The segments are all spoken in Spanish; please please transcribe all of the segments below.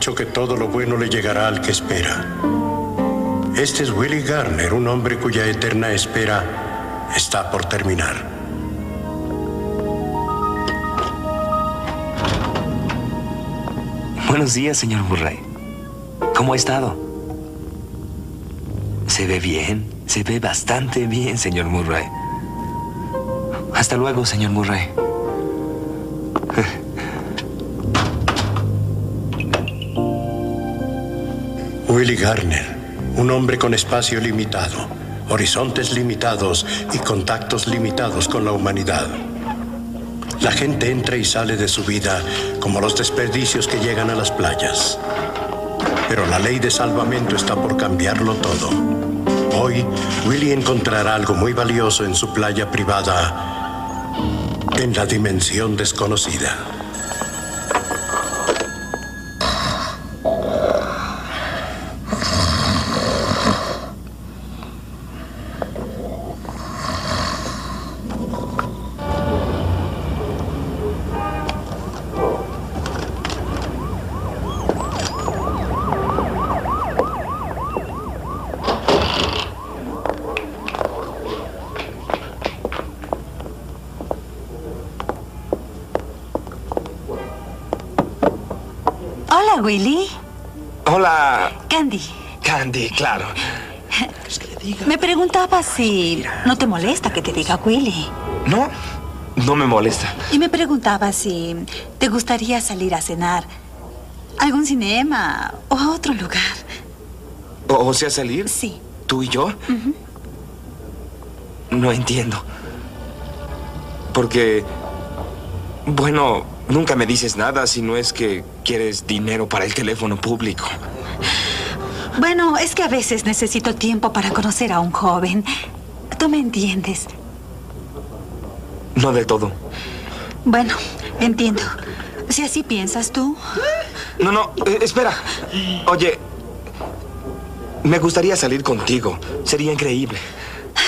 que todo lo bueno le llegará al que espera. Este es Willie Garner, un hombre cuya eterna espera está por terminar. Buenos días, señor Murray. ¿Cómo ha estado? Se ve bien, se ve bastante bien, señor Murray. Hasta luego, señor Murray. Willie Garner, un hombre con espacio limitado, horizontes limitados y contactos limitados con la humanidad. La gente entra y sale de su vida como los desperdicios que llegan a las playas. Pero la ley de salvamento está por cambiarlo todo. Hoy, Willie encontrará algo muy valioso en su playa privada en la dimensión desconocida. Willy. Hola, Candy. Candy, claro. Me preguntaba si no te molesta que te diga Willy. No, no me molesta. Y me preguntaba si te gustaría salir a cenar. a algún cinema o a otro lugar. O, o sea, salir. Sí. ¿Tú y yo? No entiendo. Porque, bueno, nunca me dices nada si no es que quieres dinero para el teléfono público. Bueno, es que a veces necesito tiempo para conocer a un joven. Tú me entiendes. No del todo. Bueno, entiendo. Si así piensas tú. No, no, eh, espera. Oye, me gustaría salir contigo. Sería increíble.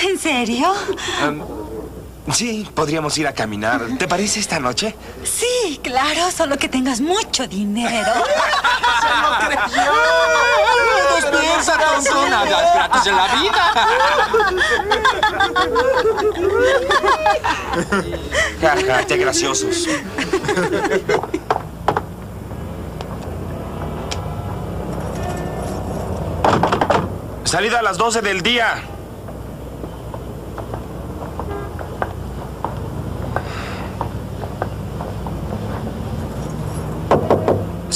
¿En serio? Sí, podríamos ir a caminar. ¿Te parece esta noche? Sí, claro, solo que tengas mucho dinero. Despierta, tonto. Nada es gratis en la vida. Jaja, qué graciosos. Salida a las 12 del día.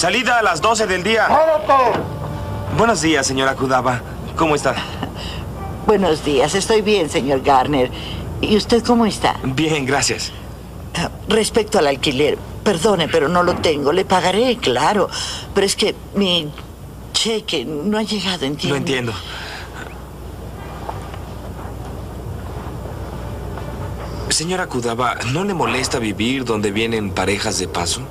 Salida a las 12 del día. Buenos días, señora Kudaba. ¿Cómo está? Buenos días, estoy bien, señor Garner. ¿Y usted cómo está? Bien, gracias. Ah, Respecto al alquiler, perdone, pero no lo tengo. Le pagaré, claro. Pero es que mi cheque no ha llegado, ¿entiende? Lo entiendo. Señora Kudaba, ¿no le molesta vivir donde vienen parejas de paso?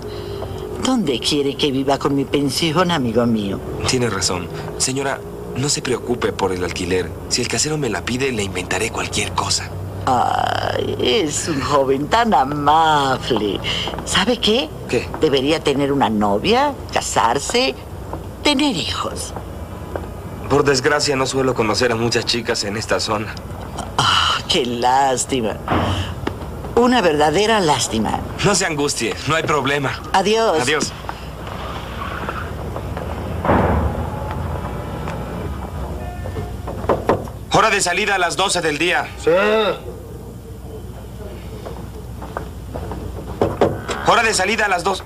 ¿Dónde quiere que viva con mi pensión, amigo mío? Tiene razón. Señora, no se preocupe por el alquiler. Si el casero me la pide, le inventaré cualquier cosa. Ay, es un joven tan amable. ¿Sabe qué? ¿Qué? Debería tener una novia, casarse, tener hijos. Por desgracia, no suelo conocer a muchas chicas en esta zona. Ah, qué lástima. Una verdadera lástima. No se angustie, no hay problema. Adiós. Adiós. Hora de salida a las 12 del día. Sí. Hora de salida a las 2.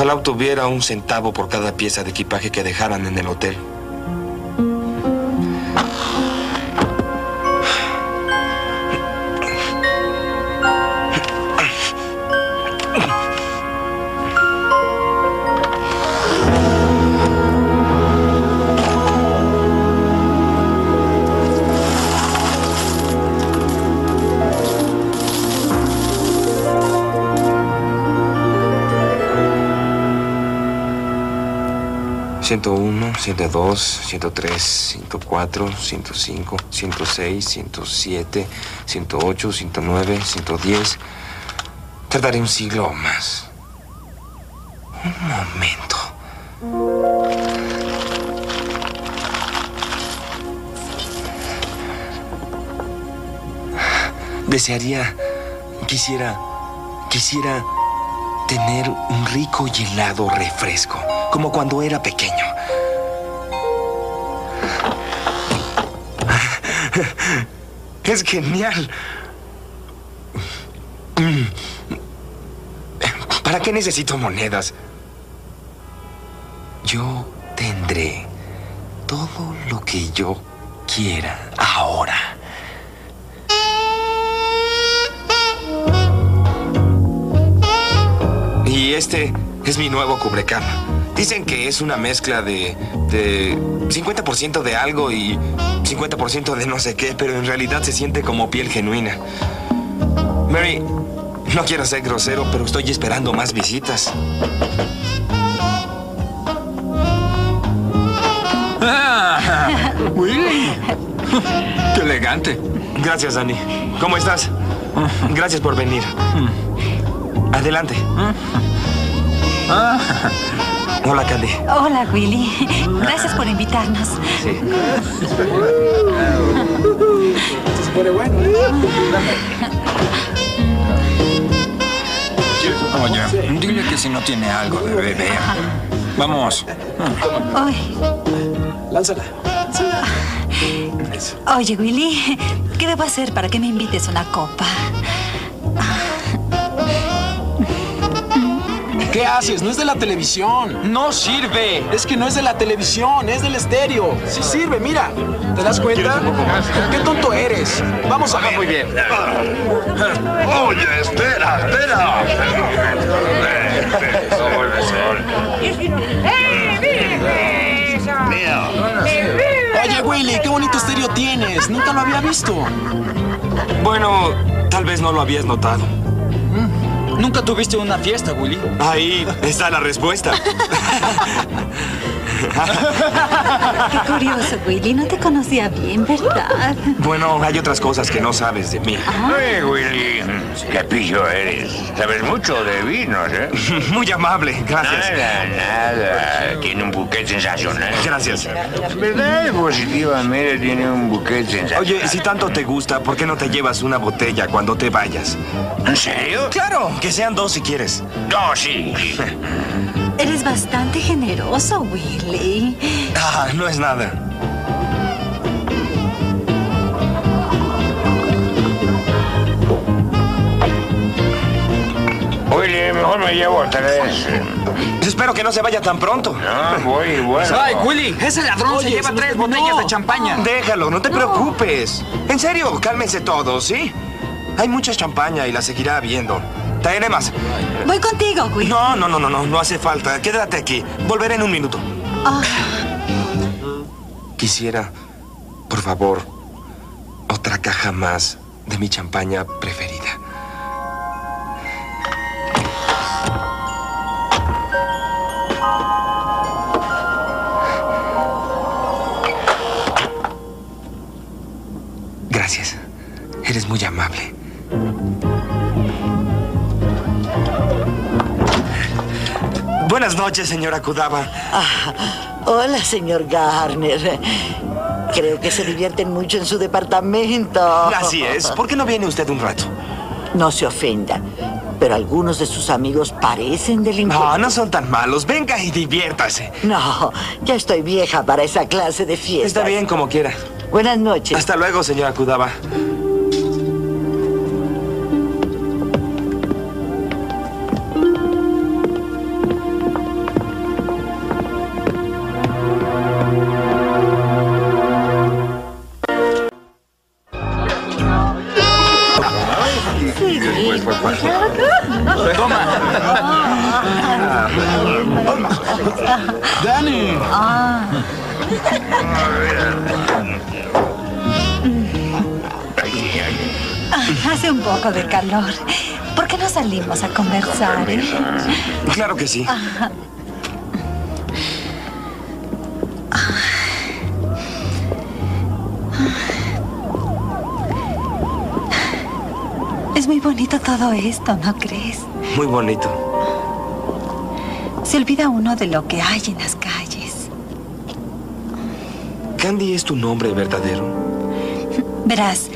Ojalá obtuviera un centavo por cada pieza de equipaje que dejaran en el hotel. 102, 103, 104, 105, 106, 107, 108, 109, 110. Tardaré un siglo o más. Un momento. Desearía, quisiera, quisiera tener un rico y helado refresco, como cuando era pequeño. Es genial. ¿Para qué necesito monedas? Yo tendré todo lo que yo quiera ahora. Y este es mi nuevo cubrecama. Dicen que es una mezcla de, de 50% de algo y 50% de no sé qué, pero en realidad se siente como piel genuina. Mary, no quiero ser grosero, pero estoy esperando más visitas. Ah, Willy. Qué elegante. Gracias, Dani. ¿Cómo estás? Gracias por venir. Adelante. Hola, Candy. Hola, Willy. Gracias por invitarnos. Oye, dile que si no tiene algo de beber. Vamos. Oye. Oye, Willy, ¿qué debo hacer para que me invites una copa? ¿Qué haces? No es de la televisión. ¡No sirve! Es que no es de la televisión, es del estéreo. Sí sirve, mira. ¿Te das cuenta? ¿Qué tonto eres? Vamos a ver. Muy bien. Oye, espera, espera. Oye, Willy, qué bonito estéreo tienes. Nunca lo había visto. Bueno, tal vez no lo habías notado. Nunca tuviste una fiesta, Willy. Ahí está la respuesta. Qué curioso, Willy. No te conocía bien, ¿verdad? Bueno, hay otras cosas que no sabes de mí. Hey, Willy, qué pillo eres. Sabes mucho de vinos, ¿eh? Muy amable, gracias. Nada, nada. Tiene un buquet sensacional. Gracias. ¿Verdad? Positivamente tiene un buquet sensacional. Oye, si tanto te gusta, ¿por qué no te llevas una botella cuando te vayas? ¿En serio? Claro, que sean dos si quieres. No, sí. Eres bastante generoso, Willy. Ah, no es nada. Willy, mejor me llevo tres. Espero que no se vaya tan pronto. No, voy, bueno. Ay, Willy, ese ladrón se lleva se tres botellas de champaña. Déjalo, no te preocupes. En serio, cálmense todos, ¿sí? Hay mucha champaña y la seguirá habiendo. Traeré más. Voy contigo, Willy. No, no, no, no, no, no hace falta. Quédate aquí. Volveré en un minuto. Ah, Quisiera, por favor, otra caja más de mi champaña preferida. Noches, señora Kudama. Hola, señor Garner. Creo que se divierten mucho en su departamento. Así es. ¿Por qué no viene usted un rato? No se ofenda, pero algunos de sus amigos parecen delincuentes. No, no son tan malos. Venga y diviértase. No, ya estoy vieja para esa clase de fiestas. Está bien, como quiera. Buenas noches. Hasta luego, señora Kudaba. Hace un poco de calor. ¿Por qué no salimos a conversar? eh? Claro que sí. Es muy bonito todo esto, ¿no crees? Muy bonito. Se olvida uno de lo que hay en las calles. ¿Candy es tu nombre verdadero? Verás,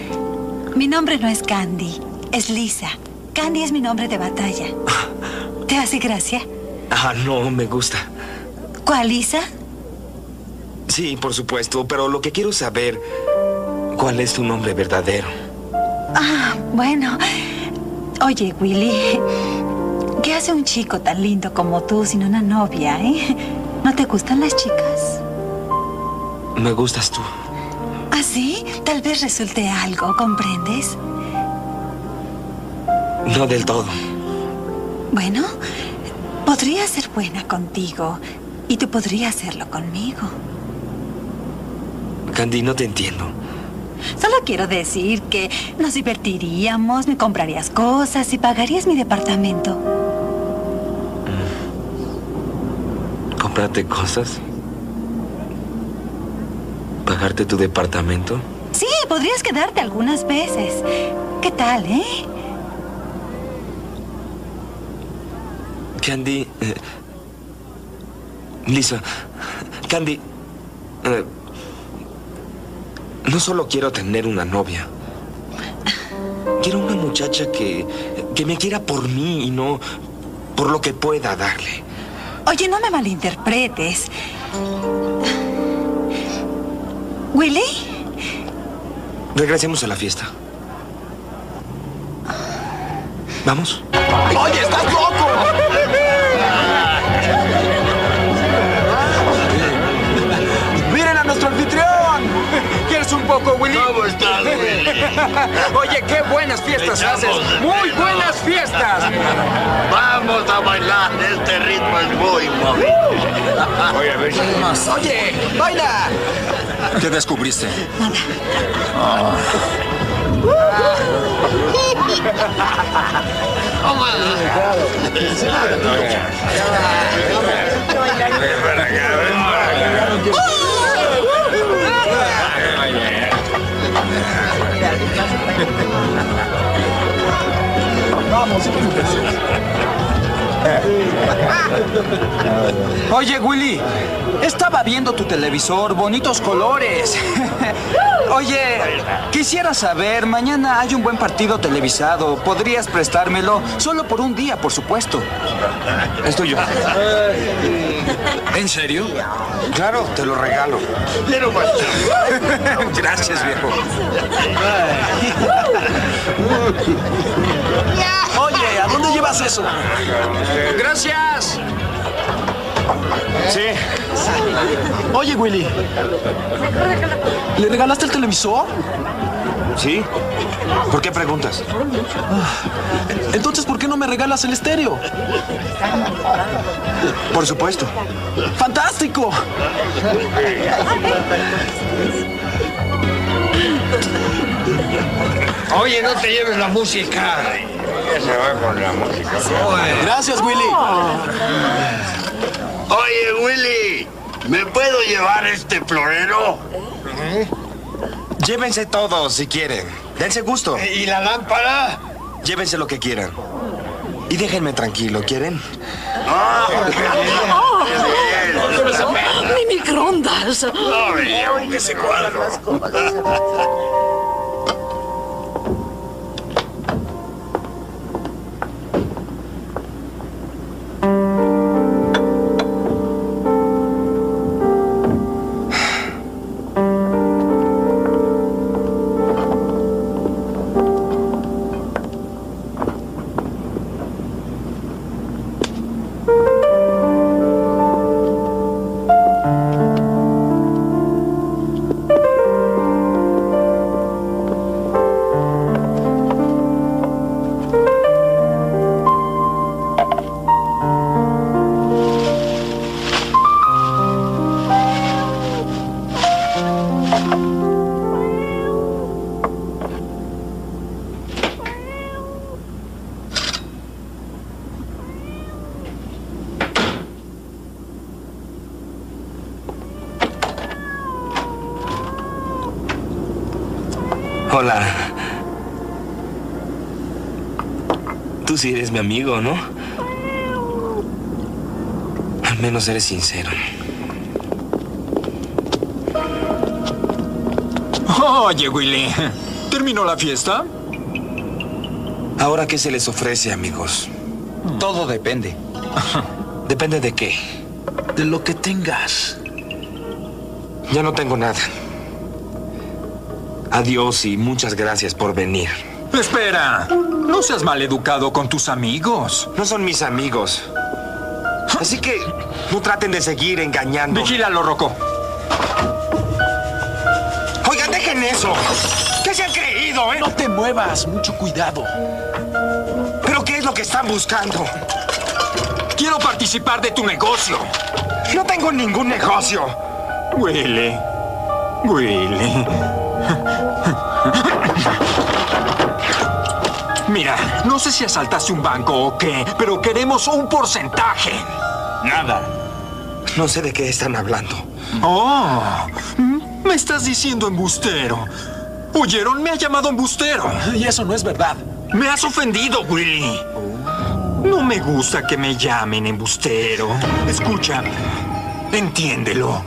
mi nombre no es Candy, es Lisa. Candy es mi nombre de batalla. ¿Te hace gracia? Ah, no, me gusta. ¿Cuál, Lisa? Sí, por supuesto, pero lo que quiero saber, ¿cuál es tu nombre verdadero? Ah, bueno. Oye, Willy, ¿qué hace un chico tan lindo como tú sin una novia, eh? ¿No te gustan las chicas? Me gustas tú. ¿Ah, sí? Tal vez resulte algo, ¿comprendes? No del todo. Bueno, podría ser buena contigo y tú podrías hacerlo conmigo. Candy, no te entiendo. Solo quiero decir que nos divertiríamos, me comprarías cosas y pagarías mi departamento. ¿Comprarte cosas? ¿Pagarte tu departamento? Sí, podrías quedarte algunas veces. ¿Qué tal, eh? Candy. eh, Lisa. Candy. eh, no solo quiero tener una novia. Quiero una muchacha que, que me quiera por mí y no por lo que pueda darle. Oye, no me malinterpretes. ¿Willy? Regresemos a la fiesta. ¿Vamos? ¡Oye, estás loco! ¿Quieres un poco, Willy? ¿Cómo estás, Willy? Oye, qué buenas fiestas haces. ¡Muy buenas fiestas! Vamos a bailar, este ritmo es muy movido. Oye, a ver si... Oye, baila. ¿Qué descubriste? Ven para Oye, Willy, estaba viendo tu televisor, bonitos colores. Oye, quisiera saber, mañana hay un buen partido televisado. ¿Podrías prestármelo? Solo por un día, por supuesto. Es tuyo. ¿En serio? Claro, te lo regalo. Quiero más. Gracias, viejo. Oye, ¿a dónde llevas eso? Gracias. Sí. Oye, Willy. ¿Le regalaste el televisor? ¿Sí? ¿Por qué preguntas? Entonces, ¿por qué no me regalas el estéreo? Por supuesto. ¡Fantástico! Oye, no te lleves la música. Ya se va con la música. Gracias, Willy. Oye, Willy, ¿me puedo llevar este florero? Llévense todo si quieren. Dense gusto. ¿Y la lámpara? Llévense lo que quieran. Y déjenme tranquilo, ¿quieren? Ah, Mi microondas. Ay, aunque ese cuadro. Sí eres mi amigo, ¿no? Al menos eres sincero. Oye, Willy, ¿terminó la fiesta? ¿Ahora qué se les ofrece, amigos? Todo depende. ¿Depende de qué? De lo que tengas. Ya no tengo nada. Adiós y muchas gracias por venir. Espera, no seas maleducado con tus amigos. No son mis amigos. Así que no traten de seguir engañando. Vigílalo, Rocco. Oigan, dejen eso. ¿Qué se han creído, eh? No te muevas, mucho cuidado. ¿Pero qué es lo que están buscando? Quiero participar de tu negocio. No tengo ningún negocio. Willy. Willy. Mira, no sé si asaltaste un banco o qué, pero queremos un porcentaje. Nada. No sé de qué están hablando. Oh, me estás diciendo embustero. ¿Oyeron? Me ha llamado embustero. Y eso no es verdad. Me has ofendido, Willy. No me gusta que me llamen embustero. Escucha, entiéndelo.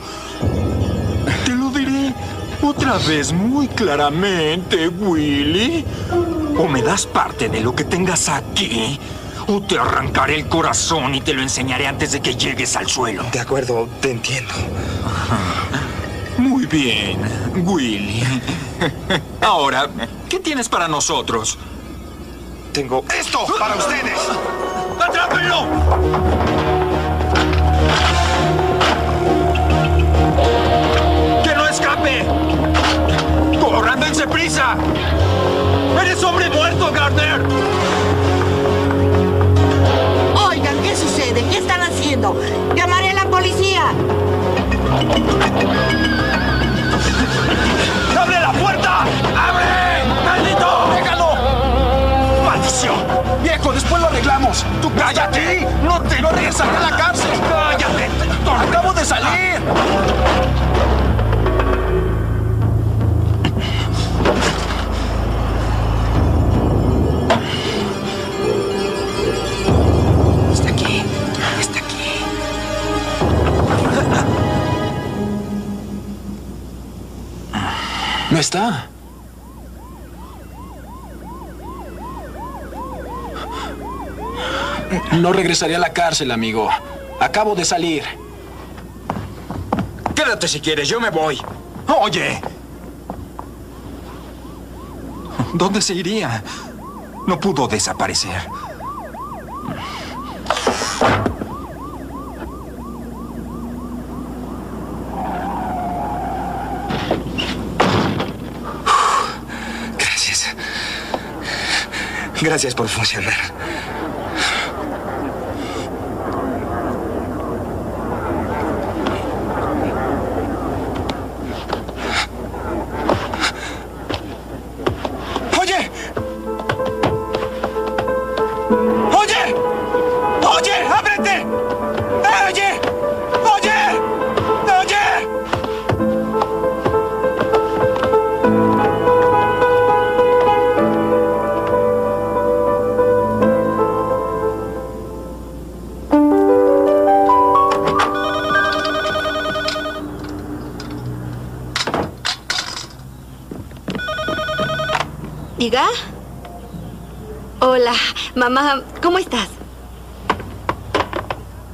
Te lo diré otra vez muy claramente, Willy. O me das parte de lo que tengas aquí, o te arrancaré el corazón y te lo enseñaré antes de que llegues al suelo. De acuerdo, te entiendo. Muy bien, Willy. Ahora, ¿qué tienes para nosotros? Tengo esto para ustedes. ¡Atrápenlo! ¡Que no escape! ¡Corran, dense prisa! ¡Eres hombre muerto, Gardner! Oigan, ¿qué sucede? ¿Qué están haciendo? Llamaré a la policía. ¡Abre la puerta! ¡Abre! ¡Maldito! ¡Déjalo! ¡Maldición! Viejo, después lo arreglamos. ¡Tú cállate! ¡No te No regresaré a la cárcel. ¡Cállate! Acabo de salir. No está. No regresaré a la cárcel, amigo. Acabo de salir. Quédate si quieres, yo me voy. Oye. ¿Dónde se iría? No pudo desaparecer. Gracias. Gracias por funcionar. Hola, mamá, ¿cómo estás?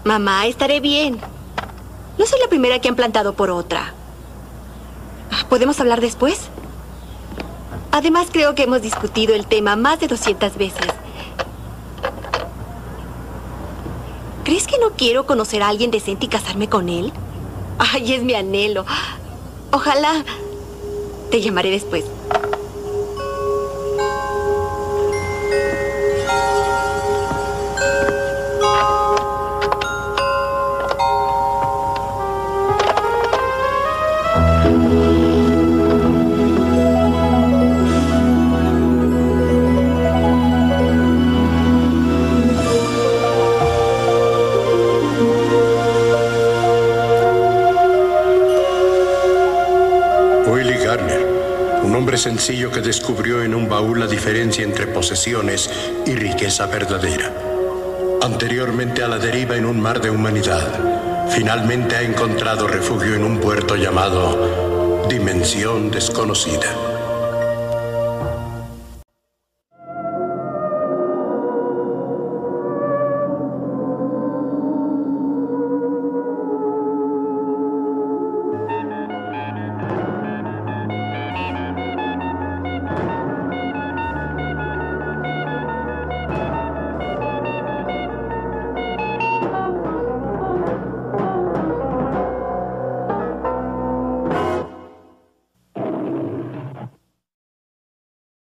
Mamá, estaré bien. No soy la primera que han plantado por otra. ¿Podemos hablar después? Además, creo que hemos discutido el tema más de 200 veces. ¿Crees que no quiero conocer a alguien decente y casarme con él? Ay, es mi anhelo. Ojalá. Te llamaré después. Sencillo que descubrió en un baúl la diferencia entre posesiones y riqueza verdadera. Anteriormente a la deriva en un mar de humanidad, finalmente ha encontrado refugio en un puerto llamado Dimensión Desconocida.